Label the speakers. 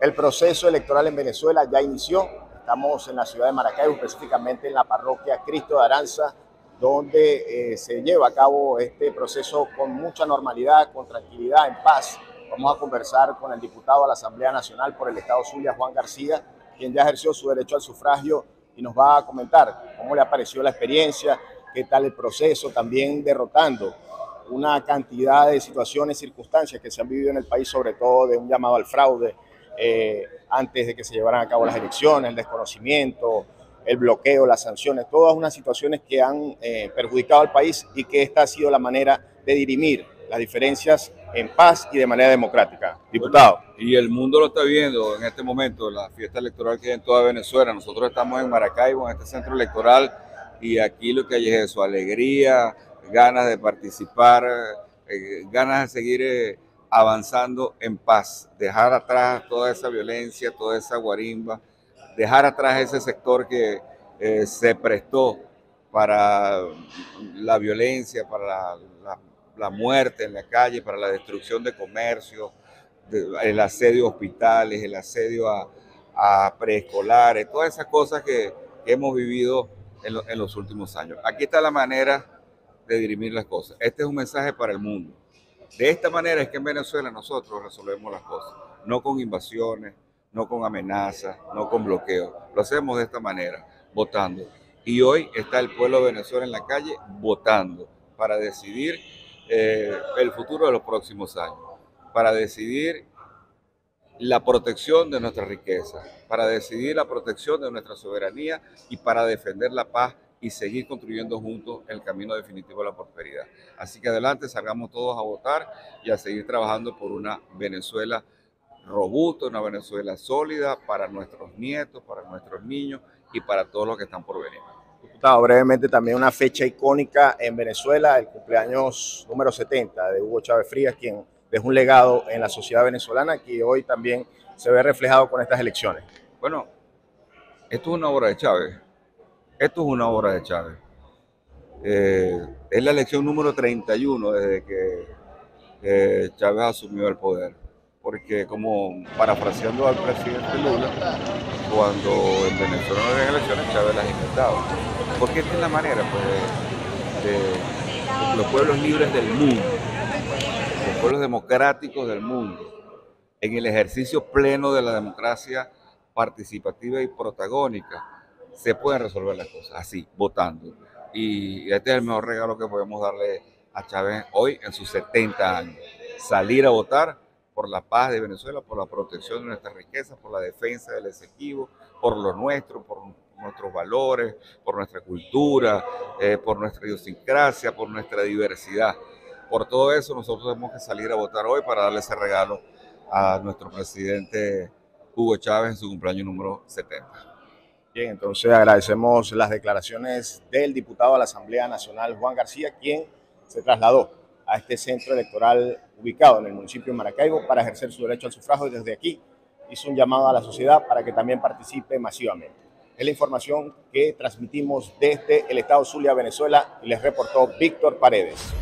Speaker 1: El proceso electoral en Venezuela ya inició. Estamos en la ciudad de Maracaibo, específicamente en la parroquia Cristo de Aranza, donde eh, se lleva a cabo este proceso con mucha normalidad, con tranquilidad, en paz. Vamos a conversar con el diputado a la Asamblea Nacional por el Estado Zulia, Juan García, quien ya ejerció su derecho al sufragio y nos va a comentar cómo le apareció la experiencia, qué tal el proceso, también derrotando una cantidad de situaciones, circunstancias que se han vivido en el país, sobre todo de un llamado al fraude eh, antes de que se llevaran a cabo las elecciones, el desconocimiento, el bloqueo, las sanciones, todas unas situaciones que han eh, perjudicado al país y que esta ha sido la manera de dirimir las diferencias en paz y de manera democrática. Diputado.
Speaker 2: y el mundo lo está viendo en este momento, la fiesta electoral que hay en toda Venezuela. Nosotros estamos en Maracaibo, en este centro electoral, y aquí lo que hay es eso, alegría, ganas de participar, eh, ganas de seguir avanzando en paz, dejar atrás toda esa violencia, toda esa guarimba, dejar atrás ese sector que eh, se prestó para la violencia, para la, muerte en la calle, para la destrucción de comercio, el asedio a hospitales, el asedio a, preescolares, todas esas cosas que, hemos vivido en los últimos años. Aquí está la manera de dirimir las cosas. Este es un mensaje para el mundo. De esta manera es que en Venezuela nosotros resolvemos las cosas, no con invasiones, no con amenazas, no con bloqueos. Lo hacemos de esta manera, votando. Y hoy está el pueblo de Venezuela en la calle votando para decidir eh, el futuro de los próximos años, para decidir la protección de nuestra riqueza, para decidir la protección de nuestra soberanía y para defender la paz y seguir construyendo juntos el camino definitivo de la prosperidad. Así que adelante, salgamos todos a votar y a seguir trabajando por una Venezuela robusta, una Venezuela sólida para nuestros nietos, para nuestros niños y para todos los que están por venir.
Speaker 1: Diputado, brevemente también una fecha icónica en Venezuela, el cumpleaños número 70 de Hugo Chávez Frías, quien dejó un legado en la sociedad venezolana que hoy también se ve reflejado con estas elecciones.
Speaker 2: Bueno, esto es una obra de Chávez esto es una obra de Chávez. Eh, es la elección número 31 desde que Chávez asumió el poder. Porque como parafraseando al presidente Lula, cuando en Venezuela no había elecciones, Chávez las inventaba. Porque esta es la manera pues, de, los pueblos libres del mundo, los pueblos democráticos del mundo, en el ejercicio pleno de la democracia participativa y protagónica se pueden resolver las cosas así, votando. Y este es el mejor regalo que podemos darle a Chávez hoy en sus 70 años. Salir a votar por la paz de Venezuela, por la protección de nuestras riquezas, por la defensa del Esequibo, por lo nuestro, por nuestros valores, por nuestra cultura, eh, por nuestra idiosincrasia, por nuestra diversidad. Por todo eso nosotros tenemos que salir a votar hoy para darle ese regalo a nuestro presidente Hugo Chávez en su cumpleaños número 70.
Speaker 1: Bien, entonces agradecemos las declaraciones del diputado a la Asamblea Nacional, Juan García, quien se trasladó a este centro electoral ubicado en el municipio de Maracaibo para ejercer su derecho al sufragio y desde aquí hizo un llamado a la sociedad para que también participe masivamente. Es la información que transmitimos desde el Estado Zulia, Venezuela, y les reportó Víctor Paredes.